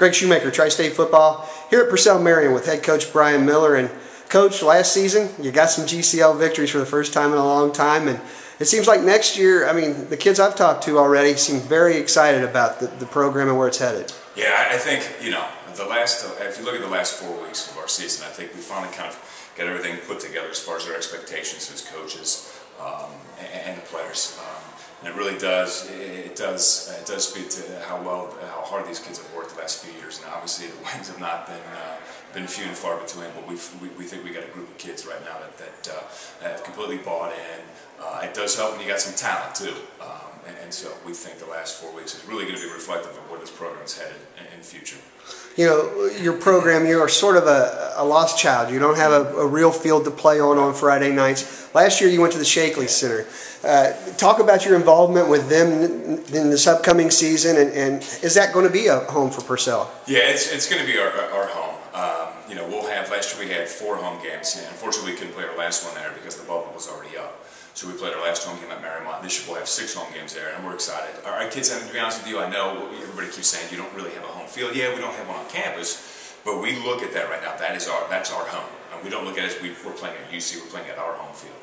Greg Shoemaker, Tri-State Football, here at Purcell Marian with head coach Brian Miller. And coach, last season you got some GCL victories for the first time in a long time, and it seems like next year. I mean, the kids I've talked to already seem very excited about the, the program and where it's headed. Yeah, I think you know the last. Uh, if you look at the last four weeks of our season, I think we finally kind of got everything put together as far as our expectations as coaches um, and, and, the players. Um, and it really does. It does. It does speak to how well, how hard these kids have worked the last few years. And obviously, the wins have not been uh, been few and far between. But we we think we got a group of kids right now that that uh, have completely bought in. Uh, it does help when you got some talent too. Um, and, and, so we think the last four weeks is really going to be reflective of where this program is headed in, in future. You know, your program, you are sort of a, a lost child. You don't have a, a, real field to play on on Friday nights. Last year you went to the Sheakley Center. Uh, talk about your involvement with them in this upcoming season, and, and, is that going to be a home for Purcell? Yeah, it's, it's going to be our, our home. You know, we'll have, last year we had four home games, and unfortunately we couldn't play our last one there because the bubble was already up. So we played our last home game at Marymount. This year we'll have six home games there, and we're excited. Our, kids, I mean, to be honest with you, I know everybody keeps saying you don't really have a home field. Yeah, we don't have one on campus, but we look at that right now. That is our that's our home. And we don't look at it as we, we're playing at UC. We're playing at our home field.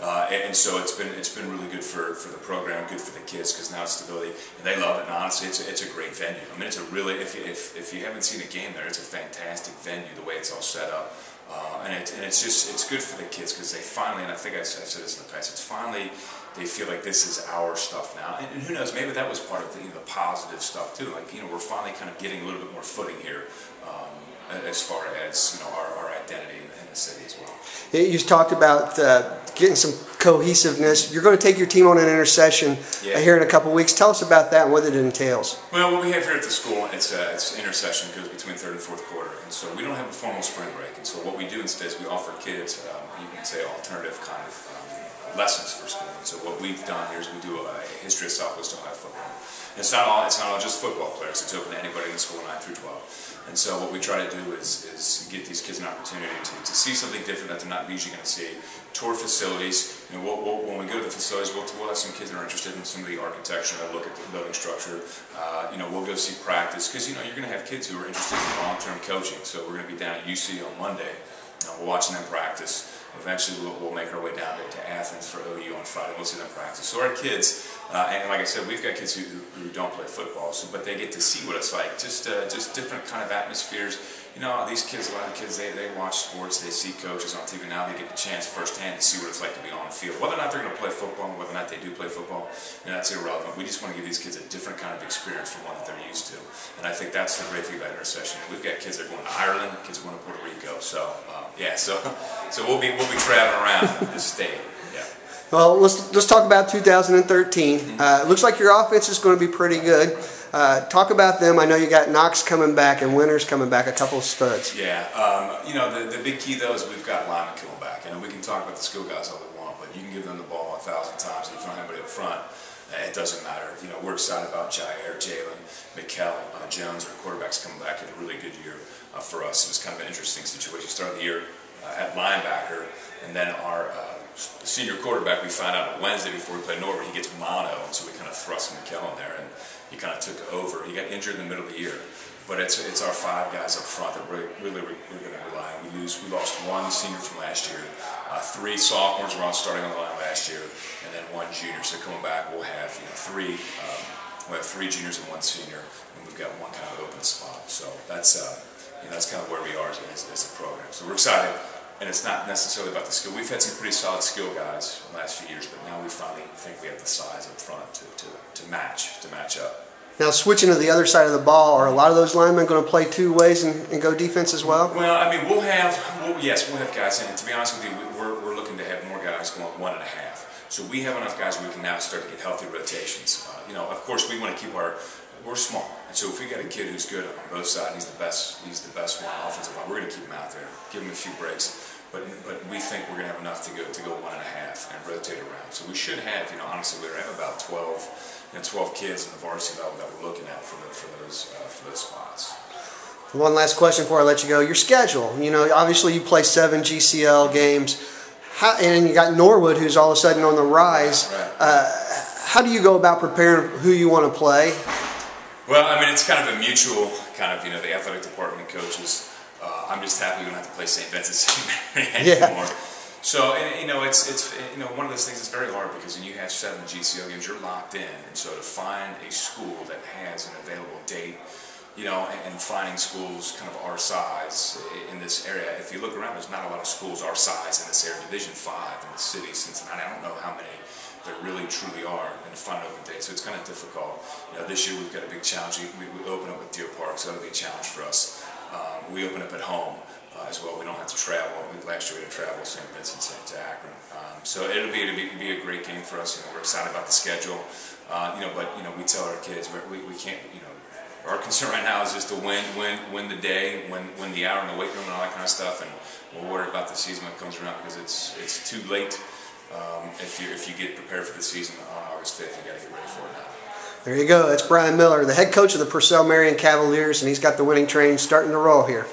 Uh, and, and, so it's been it's been really good for, for the program, good for the kids because now it's stability, and they love it. And honestly, it's a, it's a great venue. I mean, it's a really if, if if you haven't seen a game there, it's a fantastic venue the way it's all set up. Uh, and, it, and it's just it's good for the kids because they finally, and I think I've, I've, said this in the past, it's finally they feel like this is our stuff now. And, and who knows, maybe that was part of the, you know, the positive stuff too. Like you know, we're finally kind of getting a little bit more footing here um, as far as you know our, our identity in, in, the city as well. You talked about uh, getting some cohesiveness. You're going to take your team on an intersession yeah. here in a couple weeks. Tell us about that and what it entails. Well, what we have here at the school, it's a, it's intersession goes between third and fourth quarter, and so we don't have a formal spring break. And so what we do instead is we offer kids, um, you can say, alternative kind of um, lessons for school. And so what we've done here is we do a history of Southwest Ohio football. And it's not all it's not all just football players. It's open to anybody in the school, nine through twelve. And so what we try to do is, is get these kids an opportunity to, to see something different that they're not usually going to see. Tour facilities. You know, we'll, we'll, when we go to the facilities, we'll, we'll have some kids that are interested in some of the architecture, that look at the building structure. Uh, you know, we'll go see practice because you know you're going to have kids who are interested in long-term coaching. So we're going to be down at UC on Monday. Uh, we're watching them practice. Eventually, we'll, we'll, make our way down to, to, Athens for OU on Friday. We'll see them practice. So our kids, uh, and like I said, we've got kids who, who don't play football, so but they get to see what it's like. Just uh, just different kind of atmospheres you know, these kids, a lot of kids, they, they watch sports, they see coaches on TV. Now they get the chance firsthand to see what it's like to be on the field. Whether or not they're going to play football, whether or not they do play football, you know, that's irrelevant. We just want to give these kids a different kind of experience from one that they're used to. And I think that's the great thing about intersession. We've got kids that are going to Ireland, kids are going to Puerto Rico. So, uh, yeah, so so we'll be we'll be traveling around this state. Well, let's let's talk about 2013. Mm-hmm. Uh, looks like your offense is going to be pretty good. Uh, talk about them. I know you got Knox coming back and Winters coming back, a couple of studs. Yeah, um, you know, the, the big key though is we've got linemen coming back. And we can talk about the skill guys all we want, but you can give them the ball a thousand times if you don't have anybody up front. Uh, it doesn't matter. You know, we're excited about Jair, Jalen, Mikel, uh, Jones, our quarterbacks coming back. Had a really good year uh, for us. It was kind of an interesting situation. Started the year uh, at linebacker, and then our uh, senior quarterback, we found out Wednesday before we played Norwood, he gets mono, and so we kind of thrust Mikel in there. And he kind of took over. He got injured in the middle of the year, but it's it's our five guys up front that we're really we're going to rely on. We lose we lost one senior from last year, uh, three sophomores were on starting on the line last year, and then one junior. So coming back, we'll have you know three. Um, we have three juniors and one senior, and we've got one kind of open spot. So that's uh, you know that's kind of where we are as, as a program. So we're excited and it's not necessarily about the skill. We've had some pretty solid skill guys in the last few years, but now we finally think we have the size up front to, to, to match to match up. Now, switching to the other side of the ball, are a lot of those linemen going to play two ways and, and go defense as well? Well, I mean, we'll have, we'll, yes, we'll have guys, and to be honest with you, we're, we're looking to have more guys going one and a half. So we have enough guys we can now start to get healthy rotations. Uh, you know, of course, we want to keep our, we're small, and so if we got a kid who's good on both sides, he's the best, he's the best one offensive line, we're going to keep him out there, give him a few breaks but but we think we're going to have enough to go to go one and a half and rotate around. So we should have, you know, honestly, we have about 12, you know, 12 kids in the varsity level that we're looking at for the, for those uh, for those spots. One last question before I let you go. Your schedule. You know, obviously you play seven GCL games, how, and you got Norwood, who's all of a sudden on the rise. Right, right. Uh, how do you go about preparing who you want to play? Well, I mean, it's kind of a mutual kind of, you know, the athletic department coaches. I'm just happy we don't have to play St. Vincent St. Mary Yeah. anymore. So, and, you know, it's it's you know one of those things that's very hard because when you have seven GCL games, you're locked in, and so to find a school that has an available date, you know, and, and finding schools kind of our size in this area. If you look around, there's not a lot of schools our size in this area. Division five in the city, Cincinnati. I don't know how many there really truly are, and to find an open date. So it's kind of difficult. You know, this year we've got a big challenge. We, we open up with Deer Park, so that'll be a challenge for us. Um, we open up at home uh, as well. We don't have to travel. We, last year we had to travel St. Vincent to Akron. Um, so it'll be, it'll be it'll be a great game for us. You know, we're excited about the schedule. Uh, you know, but you know, we tell our kids we, we can't. You know, our concern right now is just to win, win, win the day, win, win the hour in the weight room and all that kind of stuff. And we'll worry about the season when it comes around because it's it's too late. Um, if you if you get prepared for the season on August 5th, you got to get ready for it now. There you go. That's Brian Miller, the head coach of the Purcell Marian Cavaliers, and he's got the winning train starting to roll here.